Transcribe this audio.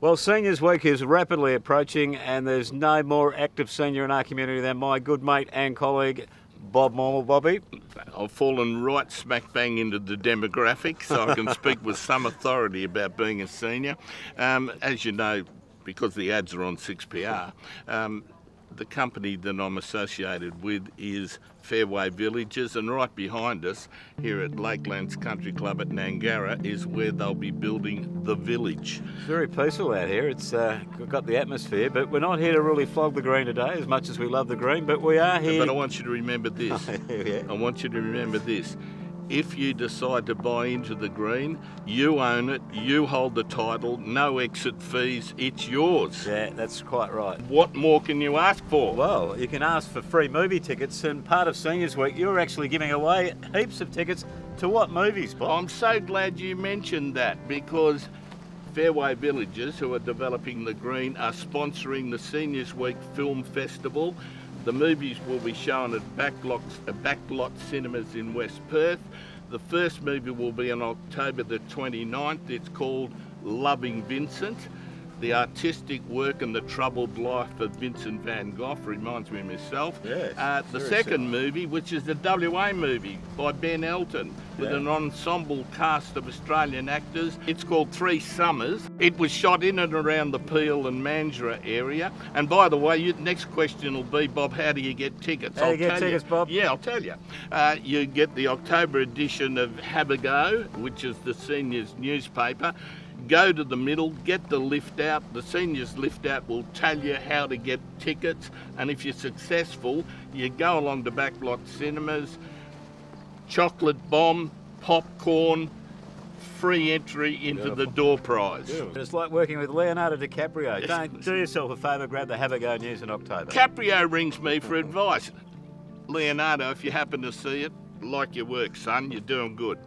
Well, Seniors Week is rapidly approaching, and there's no more active senior in our community than my good mate and colleague, Bob Mormel. Bobby. I've fallen right smack bang into the demographic, so I can speak with some authority about being a senior. Um, as you know, because the ads are on 6PR, um, the company that I'm associated with is Fairway Villages, and right behind us here at Lakelands Country Club at Gnangara is where they'll be building the village. It's very peaceful out here. It's uh, got the atmosphere, but we're not here to really flog the green today, as much as we love the green. But we are here. But I want you to remember this. yeah. I want you to remember this if you decide to buy into the green, you own it, you hold the title, no exit fees, it's yours. Yeah, that's quite right. What more can you ask for? Well, you can ask for free movie tickets, and part of Seniors Week, you're actually giving away heaps of tickets to what movies, Bob? I'm so glad you mentioned that because Fairway Villages, who are developing the green, are sponsoring the Seniors Week Film Festival. The movies will be shown at Backlot, Backlot Cinemas in West Perth. The first movie will be on October the 29th. It's called Loving Vincent. The artistic work and the troubled life of Vincent van Gogh reminds me of myself. Yes, uh, the second movie, which is the WA movie by Ben Elton, with an ensemble cast of Australian actors. It's called Three Summers. It was shot in and around the Peel and Mandurah area. And by the way, your next question will be, Bob, how do you get tickets? How do I'll you get tickets, Bob? Yeah, I'll tell you. Uh, you get the October edition of Have which is the seniors newspaper go to the middle, get the lift out. The seniors lift out will tell you how to get tickets. And if you're successful, you go along to Backlot Cinemas, chocolate bomb, popcorn, free entry into Beautiful. the door prize. Beautiful. It's like working with Leonardo DiCaprio. Don't do yourself a favour, grab the Have a Go news in October. Caprio rings me for advice. Leonardo, if you happen to see it, like your work, son, you're doing good.